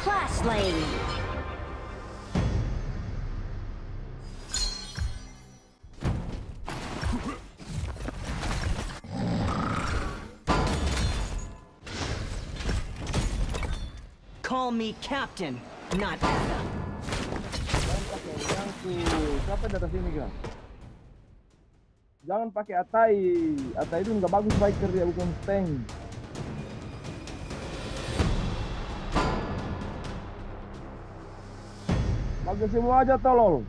the Clash Lane. Call me Captain, not Adam. Siapa di atas kan? Jangan pakai Atai. Atai itu nggak bagus biker dia bukan tank. Bagus semua aja tolol.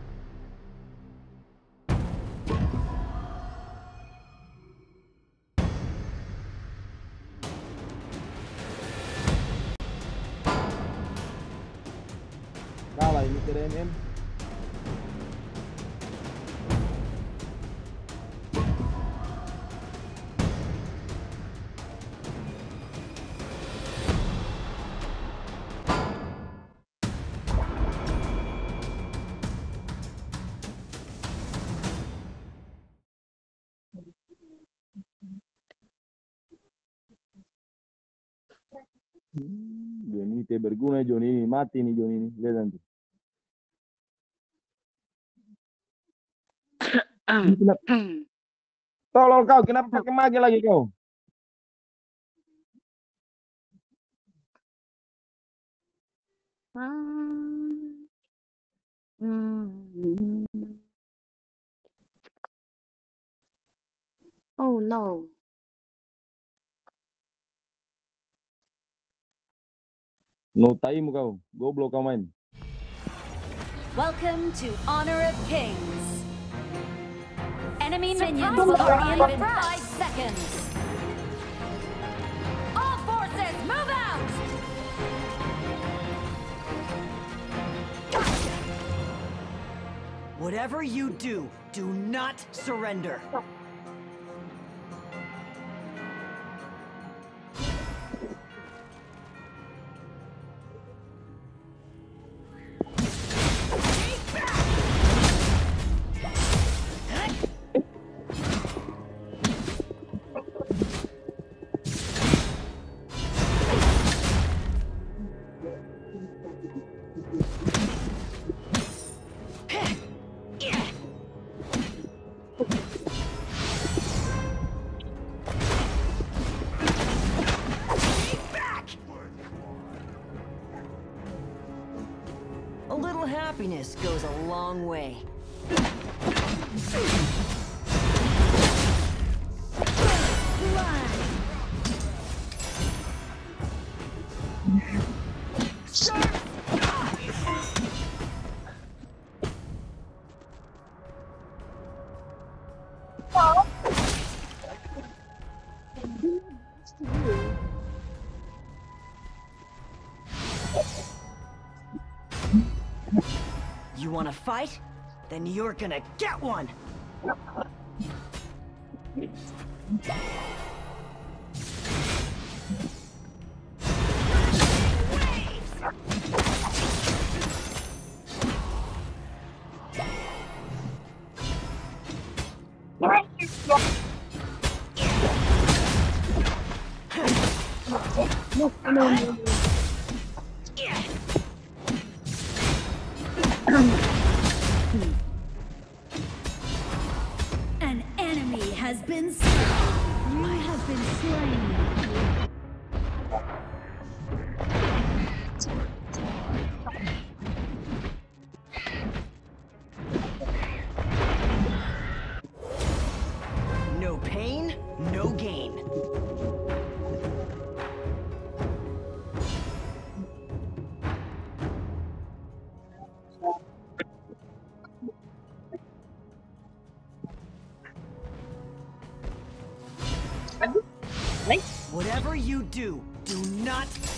Kalah ini TDMM. Perché Berguna e ini mati nih Gionini, lihat nanti. Tolol kau, kenapa pakai magi lagi kau? Oh no. No time kau, goblok kau main. Welcome to Honor of Kings. Enemy minions Surprise will arrive in five seconds. All forces, move out! Whatever you do, do not surrender. Long way. You wanna fight? Then you're gonna get one! An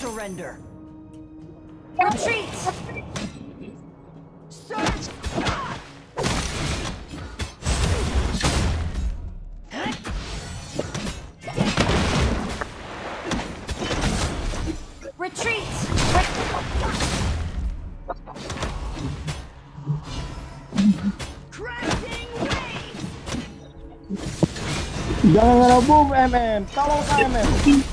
surrender. Retreat! Search! Retreat! Crashing waves! Jangan ngerebut MM, tolong MM.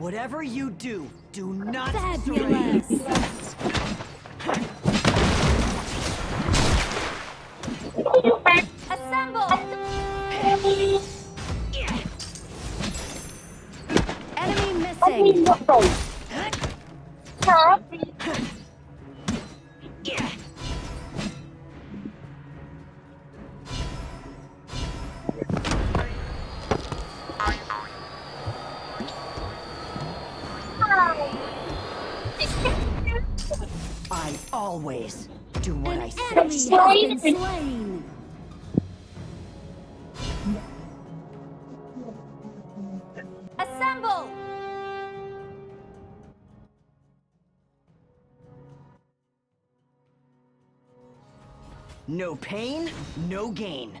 Whatever you do, do not Fabulous. slain. Assemble! No pain, no gain.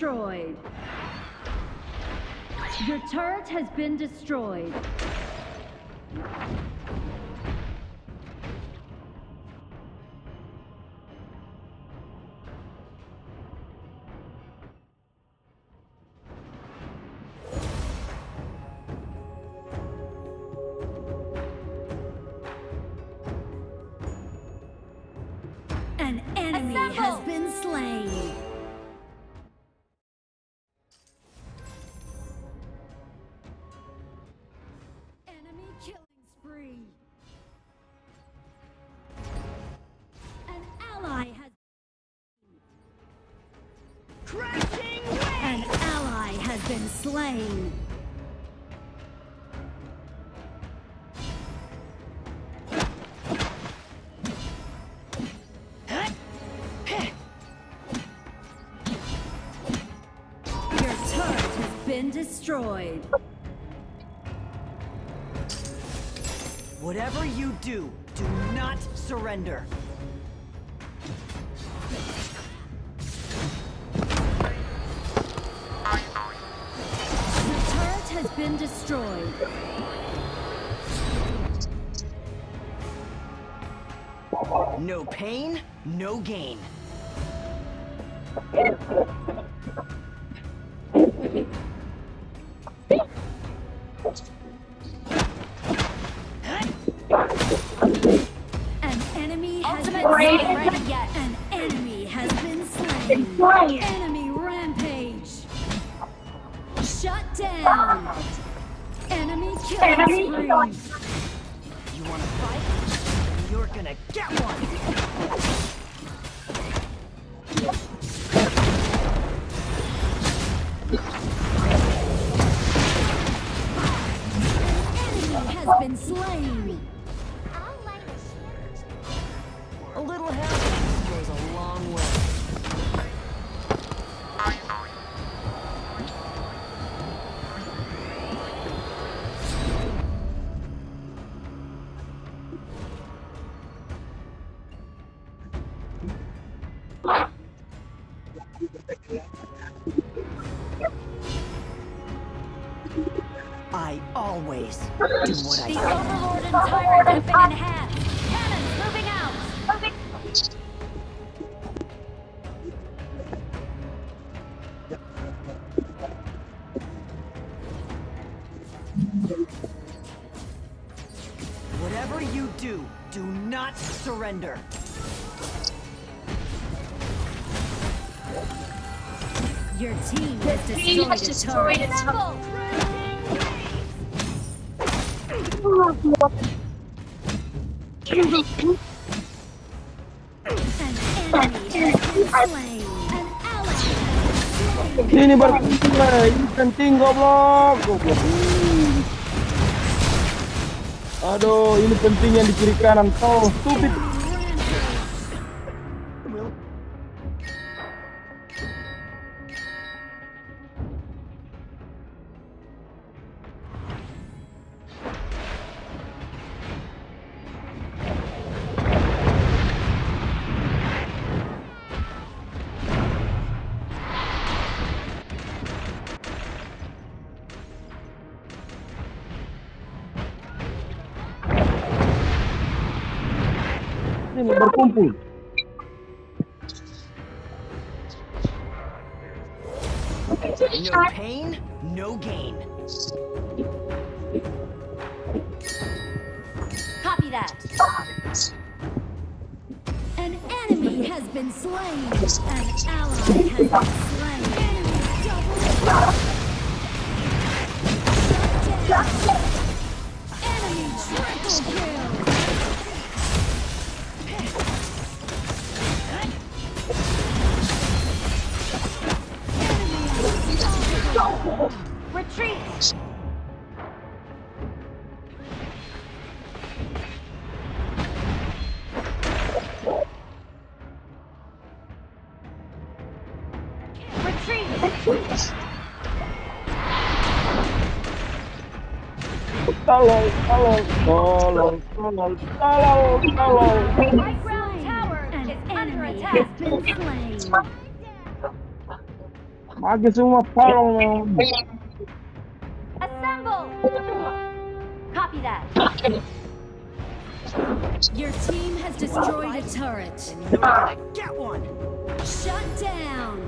destroyed. Your turret has been destroyed. An ally has been slain. Your turret has been destroyed. Whatever you do, do not surrender. Been destroyed. No pain, no gain. Has been slain. A little happiness goes a long way. Ini penting goblok. Goblok. Aduh, ini penting yang di kiri kanan. Kau stupid. No. Copy that. An enemy has been slain. An ally has been slain. Enemy double. Enemy triple kill. Enemy. Retreat. Retreat. Tolong, tolong, tolong, tolong, tolong, tolong. High ground tower An is under enemy attack. has been slain. Bagi semua tolong. Assemble. Copy that. Your team has destroyed a turret. You're gonna get one! Shut down.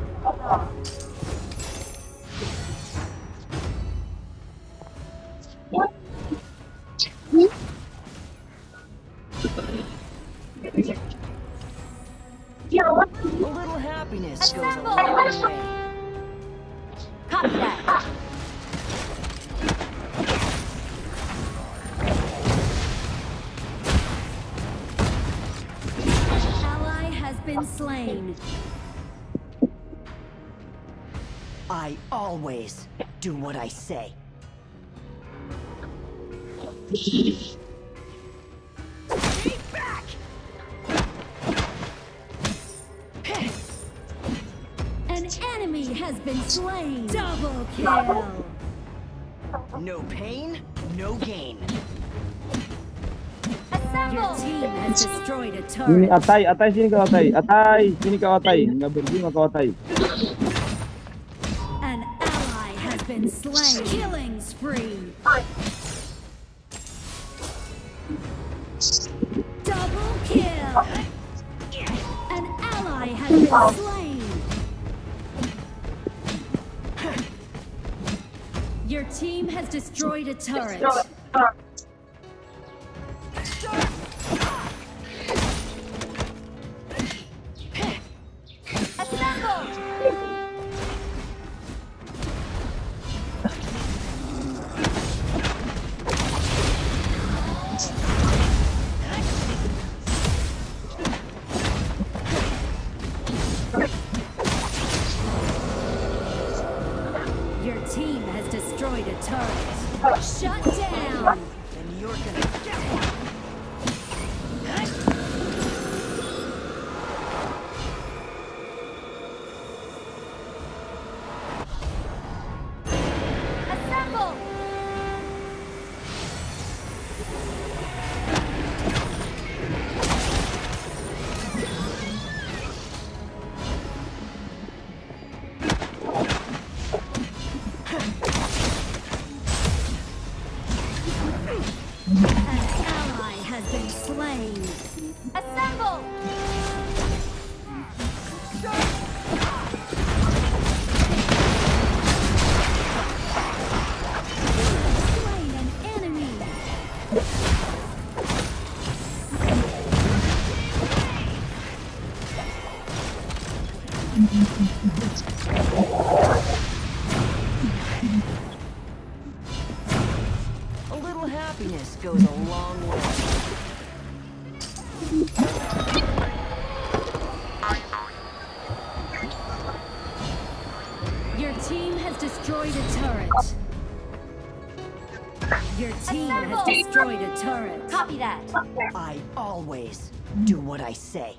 A little happiness goes a long way. Copy that. Been slain. I always do what I say. Stay back! An enemy has been slain. Double kill. No pain, no gain. Sini turret. Atai, Atai sini kau Atai. Atai, sini kau Atai. Enggak berguna kau Atai. An ally has been slain. Killing spree. Double kill. An ally has been slain. Your team has destroyed a turret. Team has destroyed a turret. Shut down. And you're gonna A little happiness goes a long way. Your team has destroyed a turret. Your team has destroyed a turret. Copy that. I always do what I say.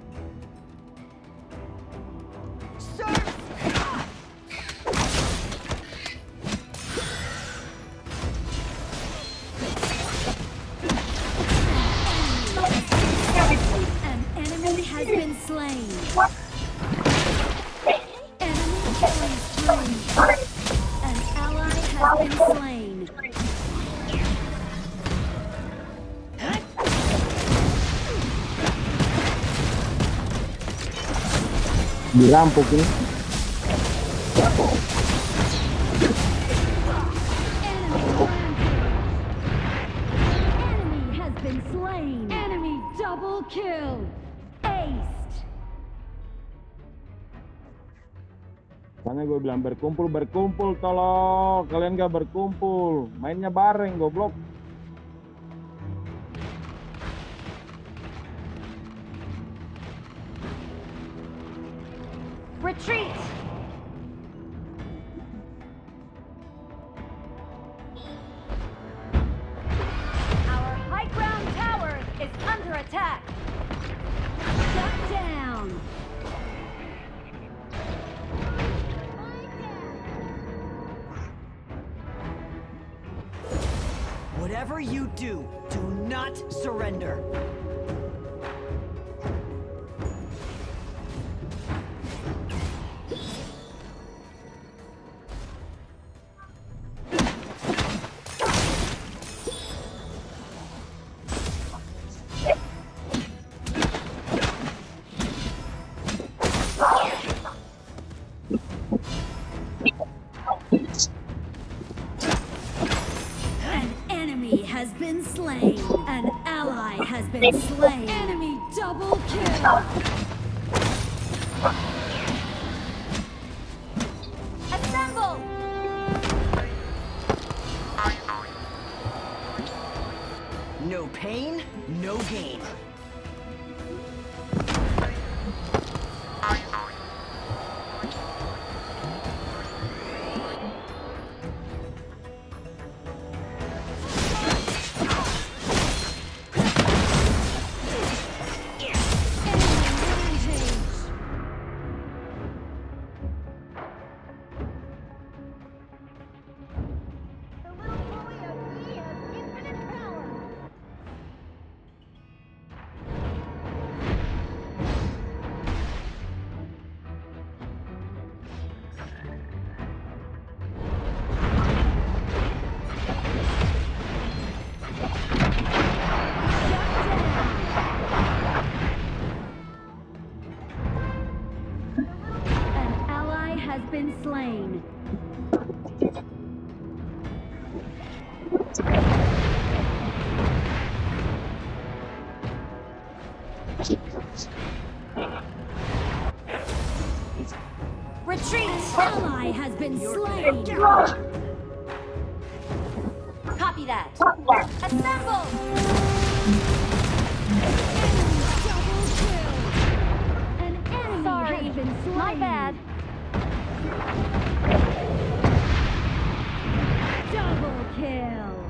Kill. Aced. Makanya gue bilang berkumpul, berkumpul tolong. Kalian gak berkumpul. Mainnya bareng goblok. Retreat! Our high ground tower is under attack. Shut down. Whatever you do, do not surrender. ally has been slain. Copy that. Assemble. Sorry. My bad. Double kill.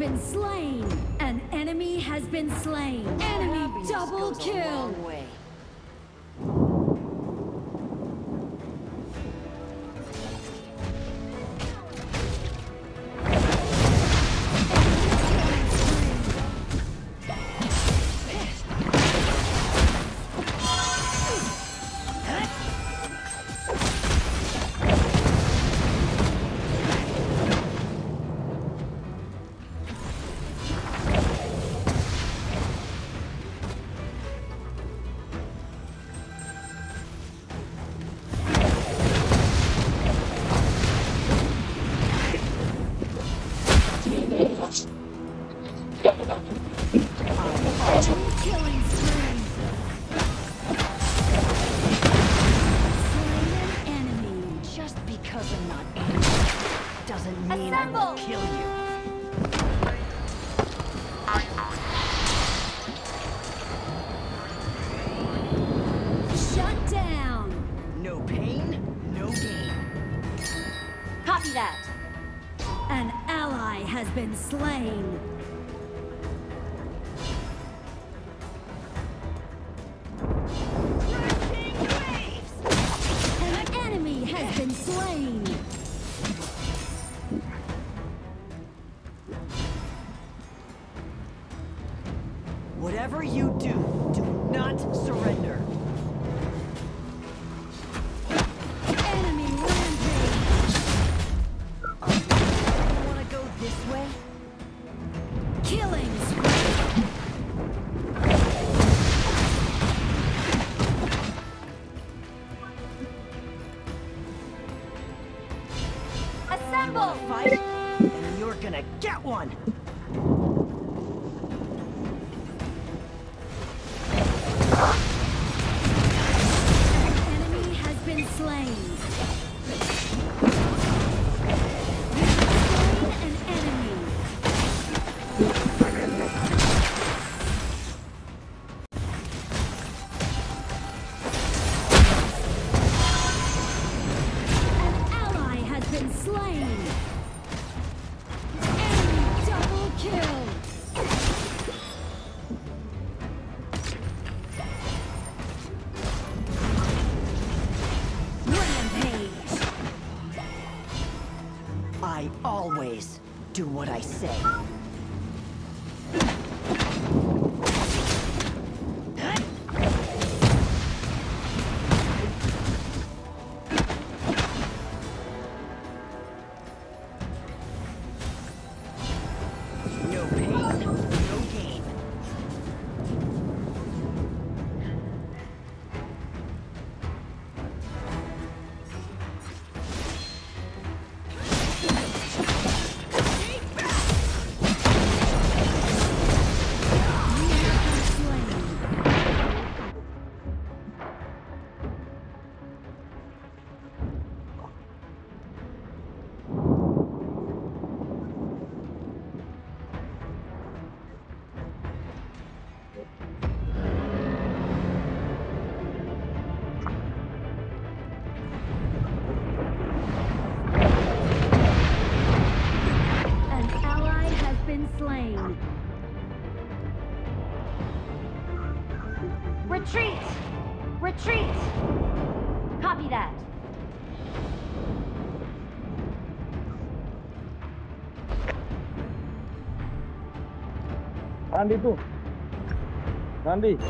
been slain. An enemy has been slain. Enemy double kill. Careful! Kill you. Shut down. No pain, no gain. Copy that. An ally has been slain. slain! gonna get one! Retreat! Retreat! Copy that. Randi tuh. Randi.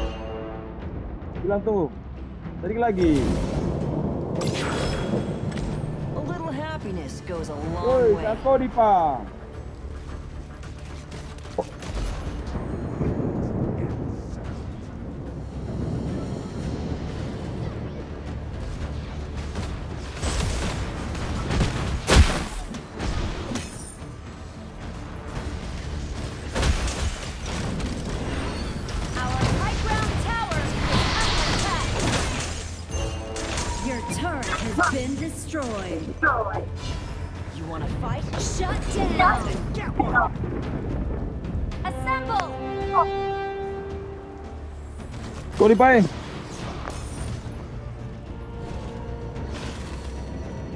Bilang tunggu. Tarik lagi. A little happiness goes a long Woy, way. Woi, Pak. qualifying.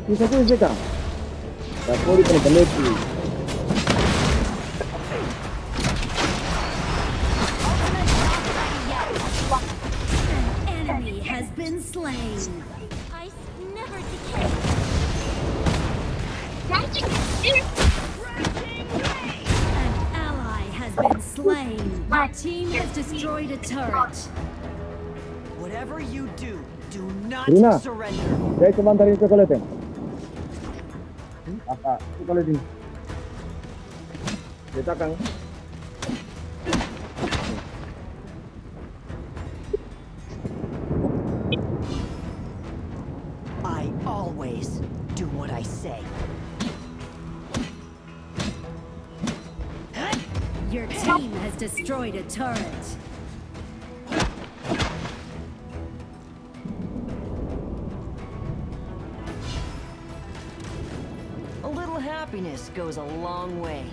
Ini satu coisa, cara. Tá qualificando. Rina, kaya kumanta rin chocolate. ¿Mm? Apa? Chocolate. Kita kang. I always do what I say. Your team has destroyed a turret. happiness goes a long way.